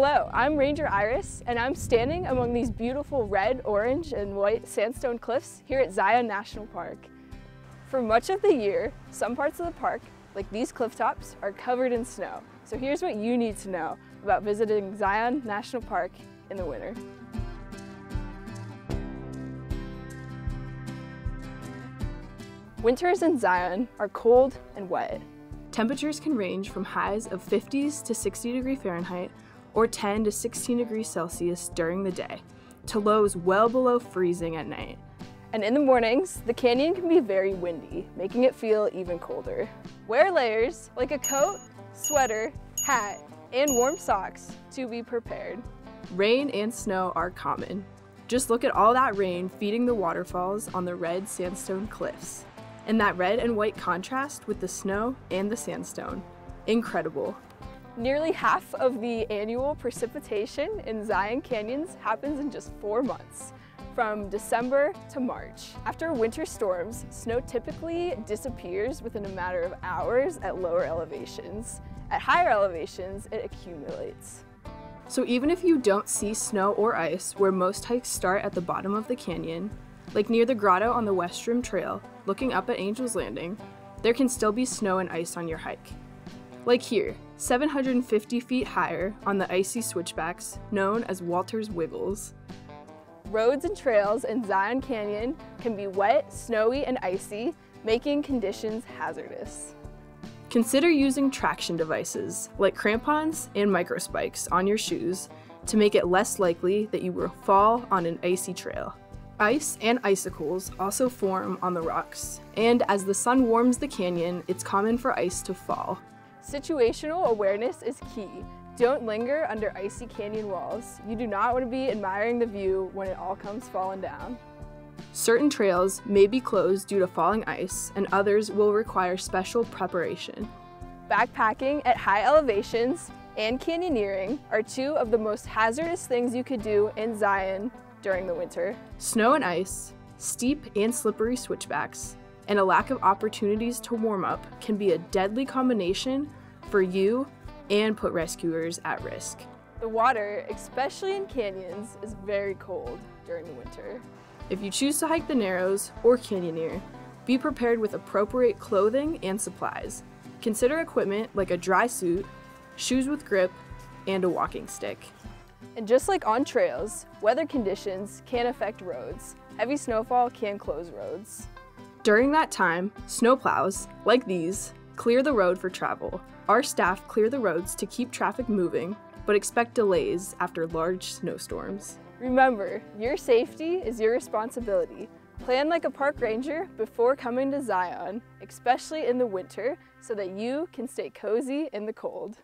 Hello, I'm Ranger Iris, and I'm standing among these beautiful red, orange, and white sandstone cliffs here at Zion National Park. For much of the year, some parts of the park, like these cliff tops, are covered in snow. So here's what you need to know about visiting Zion National Park in the winter. Winters in Zion are cold and wet. Temperatures can range from highs of 50s to 60 degree Fahrenheit or 10 to 16 degrees Celsius during the day, to lows well below freezing at night. And in the mornings, the canyon can be very windy, making it feel even colder. Wear layers like a coat, sweater, hat, and warm socks to be prepared. Rain and snow are common. Just look at all that rain feeding the waterfalls on the red sandstone cliffs. And that red and white contrast with the snow and the sandstone. Incredible. Nearly half of the annual precipitation in Zion Canyons happens in just four months, from December to March. After winter storms, snow typically disappears within a matter of hours at lower elevations. At higher elevations, it accumulates. So even if you don't see snow or ice where most hikes start at the bottom of the canyon, like near the grotto on the West Rim Trail, looking up at Angel's Landing, there can still be snow and ice on your hike. Like here, 750 feet higher on the icy switchbacks known as Walter's Wiggles. Roads and trails in Zion Canyon can be wet, snowy, and icy, making conditions hazardous. Consider using traction devices like crampons and microspikes on your shoes to make it less likely that you will fall on an icy trail. Ice and icicles also form on the rocks, and as the sun warms the canyon, it's common for ice to fall. Situational awareness is key. Don't linger under icy canyon walls. You do not want to be admiring the view when it all comes falling down. Certain trails may be closed due to falling ice, and others will require special preparation. Backpacking at high elevations and canyoneering are two of the most hazardous things you could do in Zion during the winter. Snow and ice, steep and slippery switchbacks, and a lack of opportunities to warm up can be a deadly combination for you and put rescuers at risk. The water, especially in canyons, is very cold during the winter. If you choose to hike the Narrows or canyoneer, be prepared with appropriate clothing and supplies. Consider equipment like a dry suit, shoes with grip, and a walking stick. And just like on trails, weather conditions can affect roads. Heavy snowfall can close roads. During that time, snowplows, like these, clear the road for travel. Our staff clear the roads to keep traffic moving, but expect delays after large snowstorms. Remember, your safety is your responsibility. Plan like a park ranger before coming to Zion, especially in the winter, so that you can stay cozy in the cold.